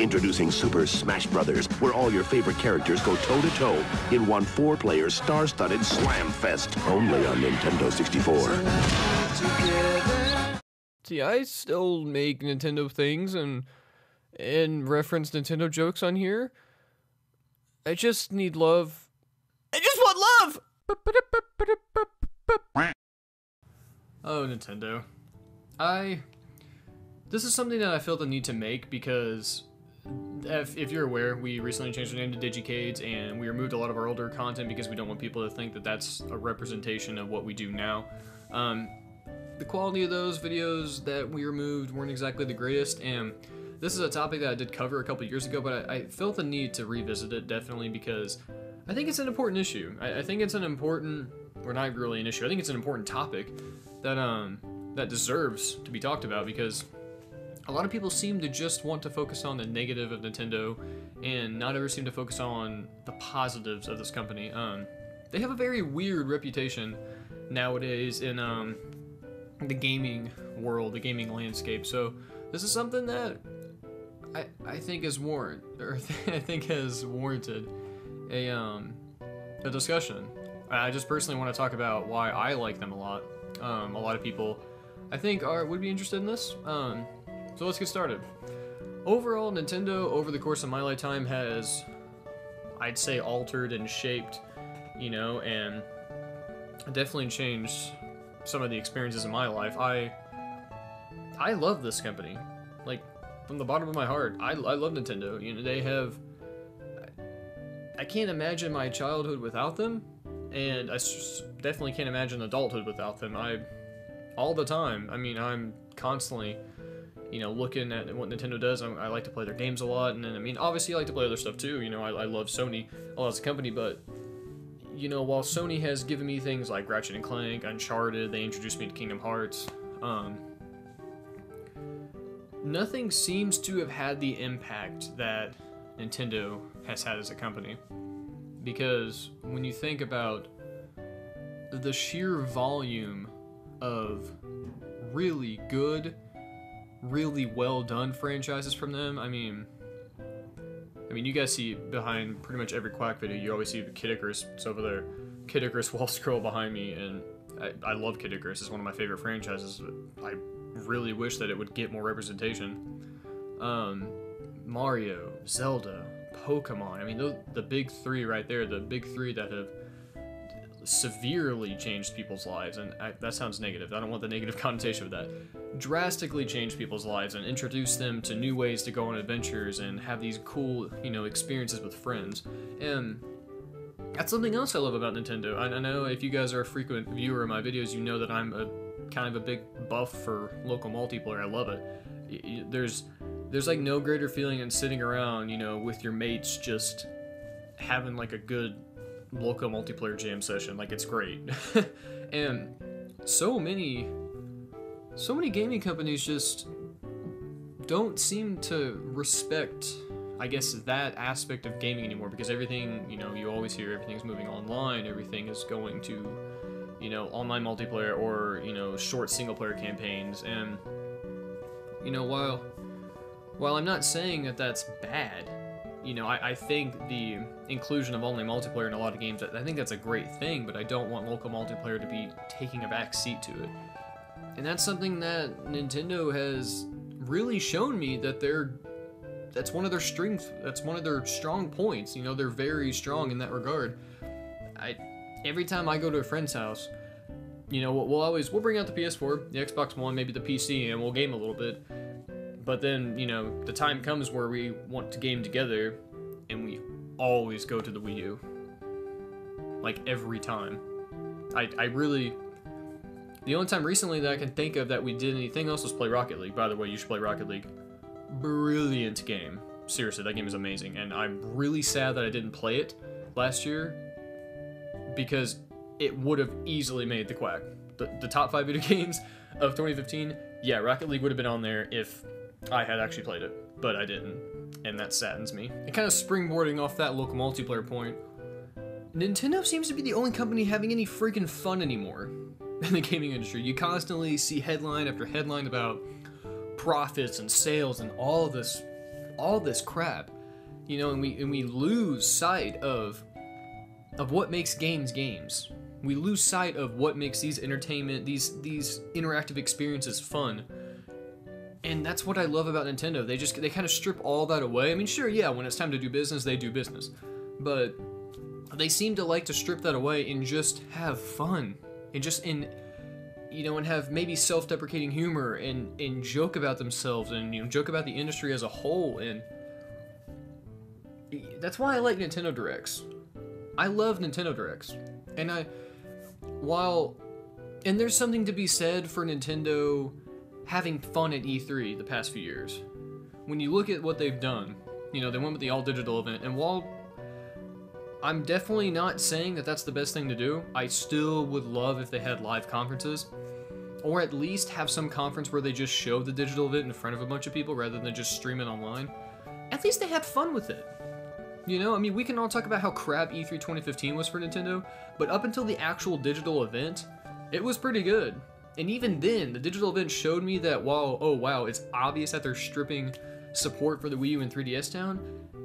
Introducing Super Smash Brothers, where all your favorite characters go toe to toe in one four player star studded slam fest. Only on Nintendo 64. See, I still make Nintendo things and and reference Nintendo jokes on here. I just need love. I just want love. Oh, Nintendo. I this is something that I feel the need to make because if, if you're aware, we recently changed our name to DigiCades and we removed a lot of our older content because we don't want people to think that that's a representation of what we do now. Um, the quality of those videos that we removed weren't exactly the greatest, and this is a topic that I did cover a couple years ago, but I, I, felt the need to revisit it definitely because I think it's an important issue. I, I think it's an important, or not really an issue. I think it's an important topic that um that deserves to be talked about because a lot of people seem to just want to focus on the negative of Nintendo and not ever seem to focus on the positives of this company. Um, they have a very weird reputation nowadays in um, the gaming world, the gaming landscape. So this is something that I, I think is warrant, or I think has warranted a um, a discussion. I just personally want to talk about why I like them a lot. Um, a lot of people, I think, are would be interested in this. Um, so let's get started. Overall, Nintendo, over the course of my lifetime, has, I'd say, altered and shaped, you know, and definitely changed some of the experiences in my life. I, I love this company, like from the bottom of my heart. I, I love Nintendo. You know, they have. I can't imagine my childhood without them, and I definitely can't imagine adulthood without them. I, all the time. I mean, I'm constantly you know, looking at what Nintendo does, I, I, like to play their games a lot, and then, I mean, obviously I like to play other stuff too, you know, I, I love Sony a lot as a company, but, you know, while Sony has given me things like Ratchet and Clank, Uncharted, they introduced me to Kingdom Hearts, um, nothing seems to have had the impact that Nintendo has had as a company. Because when you think about the sheer volume of really good really well done franchises from them. I mean, I mean, you guys see behind pretty much every Quack video, you always see Kid Icarus. It's over there. Kid Icarus wall scroll behind me, and I, I love Kid Icarus. It's one of my favorite franchises. I really wish that it would get more representation. Um, Mario, Zelda, Pokemon. I mean, the, the big three right there, the big three that have severely changed people's lives, and I, that sounds negative. I don't want the negative connotation of that. Drastically changed people's lives and introduced them to new ways to go on adventures and have these cool, you know, experiences with friends. And that's something else I love about Nintendo. I, I know if you guys are a frequent viewer of my videos, you know that I'm a kind of a big buff for local multiplayer. I love it. There's there's like no greater feeling than sitting around, you know, with your mates just having like a good local multiplayer jam session. Like it's great. and so many so many gaming companies just don't seem to respect I guess that aspect of gaming anymore because everything, you know, you always hear everything's moving online, everything is going to, you know, online multiplayer or, you know, short single player campaigns and you know, while while I'm not saying that that's bad, you know, I, I think the inclusion of only multiplayer in a lot of games, I think that's a great thing, but I don't want local multiplayer to be taking a back seat to it. And that's something that Nintendo has really shown me that they're that's one of their strengths that's one of their strong points you know they're very strong in that regard i every time i go to a friend's house you know we'll, we'll always we'll bring out the ps4 the xbox one maybe the pc and we'll game a little bit but then, you know, the time comes where we want to game together, and we always go to the Wii U. Like, every time. I, I really... The only time recently that I can think of that we did anything else was play Rocket League. By the way, you should play Rocket League. Brilliant game. Seriously, that game is amazing, and I'm really sad that I didn't play it last year, because it would have easily made the quack. The, the top five video games of 2015, yeah, Rocket League would have been on there if I had actually played it, but I didn't, and that saddens me. And kind of springboarding off that local multiplayer point, Nintendo seems to be the only company having any freaking fun anymore in the gaming industry. You constantly see headline after headline about profits and sales and all this all this crap, you know, and we and we lose sight of of what makes games games. We lose sight of what makes these entertainment, these these interactive experiences fun. And that's what I love about Nintendo. They just they kind of strip all that away. I mean, sure, yeah, when it's time to do business, they do business. But they seem to like to strip that away and just have fun. And just in you know, and have maybe self-deprecating humor and and joke about themselves and you know joke about the industry as a whole and that's why I like Nintendo Directs. I love Nintendo Directs. And I while and there's something to be said for Nintendo having fun at E3 the past few years. When you look at what they've done, you know, they went with the all digital event and while I'm definitely not saying that that's the best thing to do. I still would love if they had live conferences. Or at least have some conference where they just show the digital event in front of a bunch of people rather than just stream it online. At least they had fun with it. You know, I mean, we can all talk about how crap E3 2015 was for Nintendo, but up until the actual digital event, it was pretty good. And even then, the digital event showed me that while, oh wow, it's obvious that they're stripping support for the Wii U and 3DS down,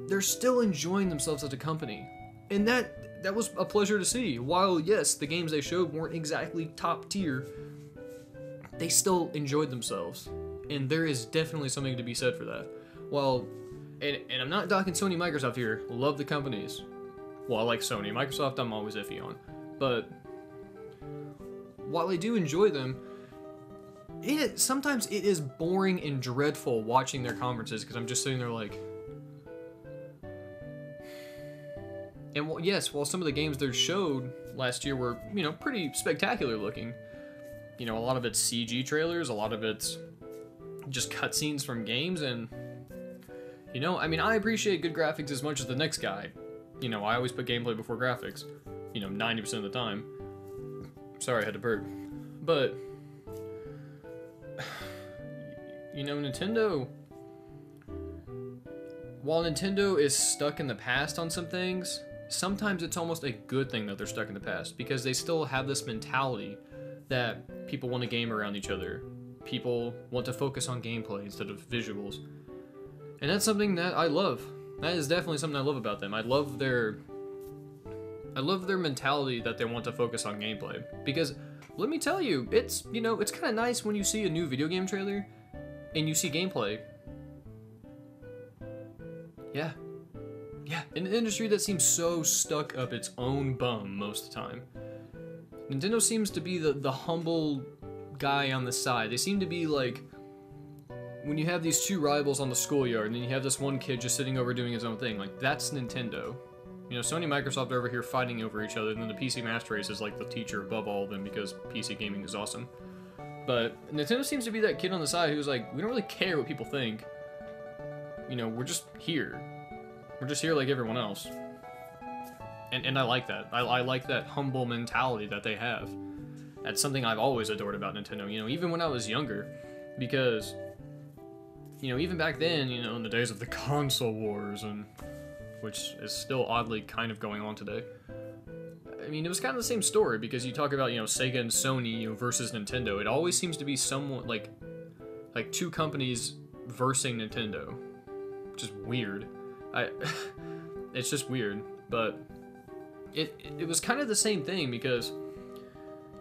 they're still enjoying themselves as a company and that that was a pleasure to see. While yes, the games they showed weren't exactly top tier, they still enjoyed themselves, and there is definitely something to be said for that. While, and, and I'm not docking Sony, Microsoft here. Love the companies. Well, I like Sony, Microsoft. I'm always iffy on, but while I do enjoy them, it sometimes it is boring and dreadful watching their conferences because I'm just sitting there like And well, yes, while some of the games they showed last year were, you know, pretty spectacular looking, you know, a lot of it's CG trailers, a lot of it's just cutscenes from games, and, you know, I mean, I appreciate good graphics as much as the next guy. You know, I always put gameplay before graphics, you know, 90% of the time. Sorry, I had to burp. But, you know, Nintendo. While Nintendo is stuck in the past on some things, sometimes it's almost a good thing that they're stuck in the past because they still have this mentality that people want to game around each other. People want to focus on gameplay instead of visuals. And that's something that I love. That is definitely something I love about them. I love their I love their mentality that they want to focus on gameplay because let me tell you, it's, you know, it's kind of nice when you see a new video game trailer and you see gameplay. Yeah, yeah, in an industry that seems so stuck up its own bum most of the time. Nintendo seems to be the, the humble guy on the side. They seem to be like when you have these two rivals on the schoolyard and then you have this one kid just sitting over doing his own thing. Like that's Nintendo. You know, Sony and Microsoft are over here fighting over each other, and then the PC Master Race is like the teacher above all of them because PC gaming is awesome. But Nintendo seems to be that kid on the side who's like, we don't really care what people think. You know, we're just here. We're just here like everyone else. And, and I like that. I, I like that humble mentality that they have. That's something I've always adored about Nintendo, you know, even when I was younger. Because, you know, even back then, you know, in the days of the console wars, and which is still oddly kind of going on today. I mean, it was kind of the same story because you talk about, you know, Sega and Sony you know, versus Nintendo. It always seems to be somewhat like, like two companies versing Nintendo, which is weird. I, it's just weird, but it it was kind of the same thing because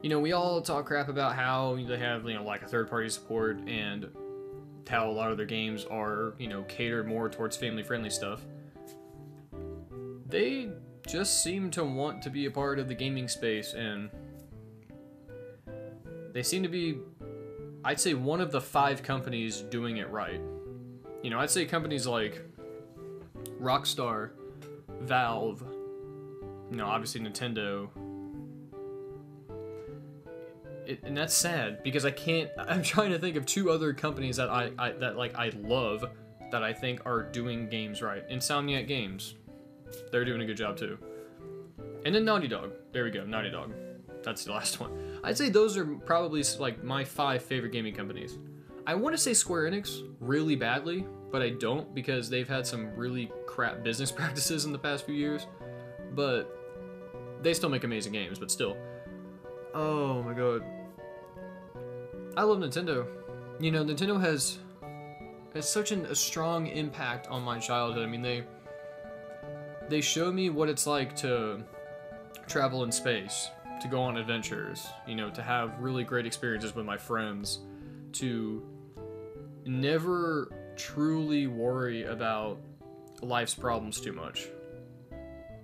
you know we all talk crap about how they have you know like a third party support and how a lot of their games are you know catered more towards family friendly stuff. They just seem to want to be a part of the gaming space and they seem to be I'd say one of the five companies doing it right. You know, I'd say companies like Rockstar, Valve, you know, obviously Nintendo. It, and that's sad because I can't. I'm trying to think of two other companies that I, I that like I love that I think are doing games right. Insomniac Games, they're doing a good job too. And then Naughty Dog. There we go, Naughty Dog. That's the last one. I'd say those are probably like my five favorite gaming companies. I want to say Square Enix really badly, but I don't because they've had some really crap business practices in the past few years. But they still make amazing games, but still. Oh my god. I love Nintendo. You know, Nintendo has has such an, a strong impact on my childhood. I mean, they they show me what it's like to travel in space, to go on adventures, you know, to have really great experiences with my friends, to never truly worry about life's problems too much.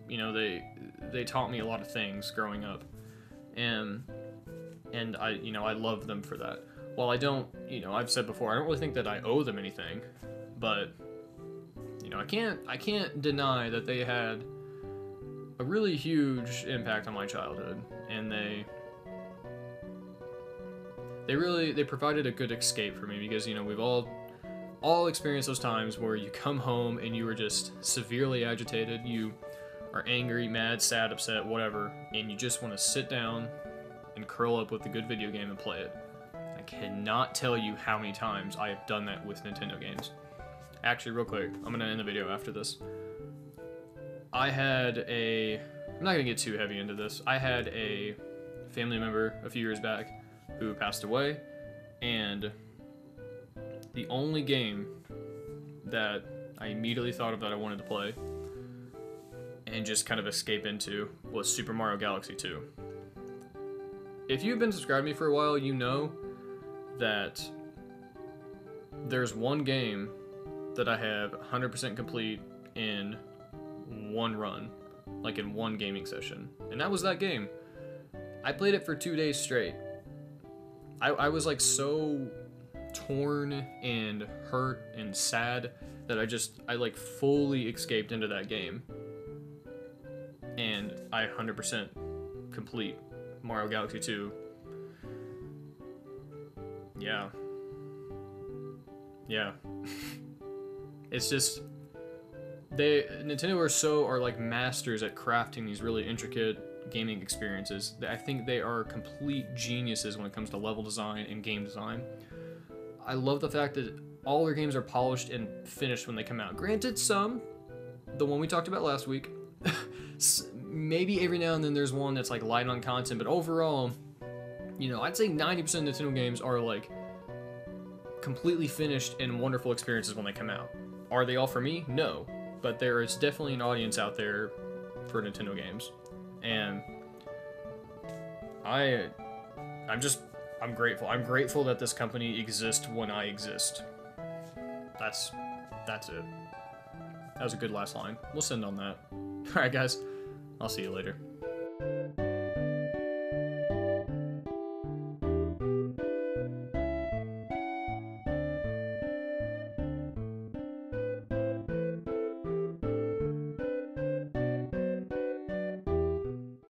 You know, they they taught me a lot of things growing up. And and I, you know, I love them for that. While I don't, you know, I've said before, I don't really think that I owe them anything, but know, I can't I can't deny that they had a really huge impact on my childhood and they they really they provided a good escape for me because you know we've all all experienced those times where you come home and you are just severely agitated you are angry mad sad upset whatever and you just want to sit down and curl up with a good video game and play it. I cannot tell you how many times i have done that with nintendo games actually real quick i'm gonna end the video after this i had a i'm not gonna get too heavy into this i had a family member a few years back who passed away, and the only game that I immediately thought of that I wanted to play and just kind of escape into was Super Mario Galaxy 2. If you've been subscribed to me for a while, you know that there's one game that I have 100% complete in one run, like in one gaming session, and that was that game. I played it for two days straight I, I was like so torn and hurt and sad that I just I like fully escaped into that game. And I 100% complete Mario Galaxy 2. Yeah. Yeah. it's just they Nintendo are so are like masters at crafting these really intricate gaming experiences. I think they are complete geniuses when it comes to level design and game design. I love the fact that all their games are polished and finished when they come out. Granted, some, the one we talked about last week, maybe every now and then there's one that's like light on content, but overall, you know, I'd say 90% of Nintendo games are like completely finished and wonderful experiences when they come out. Are they all for me? No. But there is definitely an audience out there for Nintendo games and I I'm just I'm grateful. I'm grateful that this company exists when I exist. That's that's it. That was a good last line. We'll send on that. All right, guys. I'll see you later.